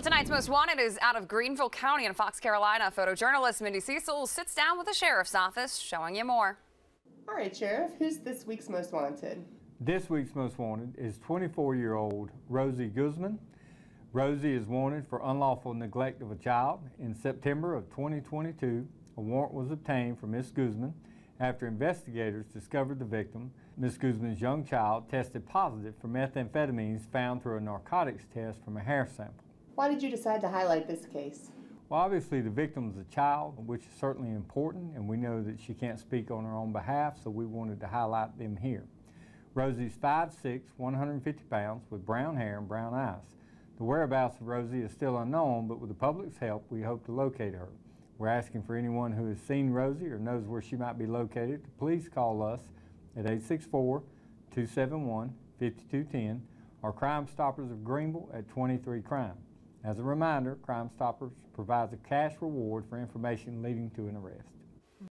Well, tonight's Most Wanted is out of Greenville County in Fox, Carolina. Photojournalist Mindy Cecil sits down with the sheriff's office, showing you more. All right, Sheriff, who's this week's Most Wanted? This week's Most Wanted is 24-year-old Rosy Guzman. Rosy is wanted for unlawful neglect of a child. In September of 2022, a warrant was obtained for Miss Guzman after investigators discovered the victim. Miss Guzman's young child tested positive for methamphetamines found through a narcotics test from a hair sample. Why did you decide to highlight this case? Well, obviously, the victim is a child, which is certainly important, and we know that she can't speak on her own behalf, so we wanted to highlight them here. Rosy's 5'6", 150 pounds, with brown hair and brown eyes. The whereabouts of Rosy is still unknown, but with the public's help, we hope to locate her. We're asking for anyone who has seen Rosy or knows where she might be located to please call us at 864-271-5210 or Crime Stoppers of Greenville at 23 Crime. As a reminder, Crime Stoppers provides a cash reward for information leading to an arrest.